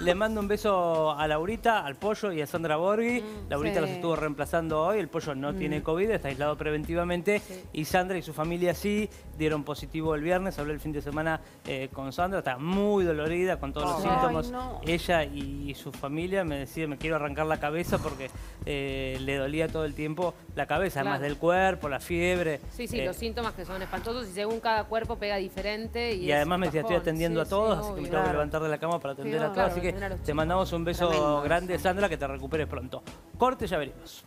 Le mando un beso a Laurita, al Pollo y a Sandra Borghi. Laurita sí. los estuvo reemplazando hoy. El Pollo no tiene COVID, está aislado preventivamente. Y Sandra y su familia sí dieron positivo el viernes. Hablé el fin de semana eh, con Sandra. Está muy dolorida con todos los Ay, síntomas. no. Ella y su familia me decía, me quiero arrancar la cabeza porque eh, le dolía todo el tiempo la cabeza, además del cuerpo, la fiebre. Sí, sí, Eh, los síntomas que son espantosos y según cada cuerpo pega diferente. Y, además me decía, estoy atendiendo Sí, a todos, sí, así que me tengo que levantar de la cama para atender a Claro. Así que te mandamos un beso Tremendo grande, Sandra, que te recuperes pronto. Corte, ya venimos.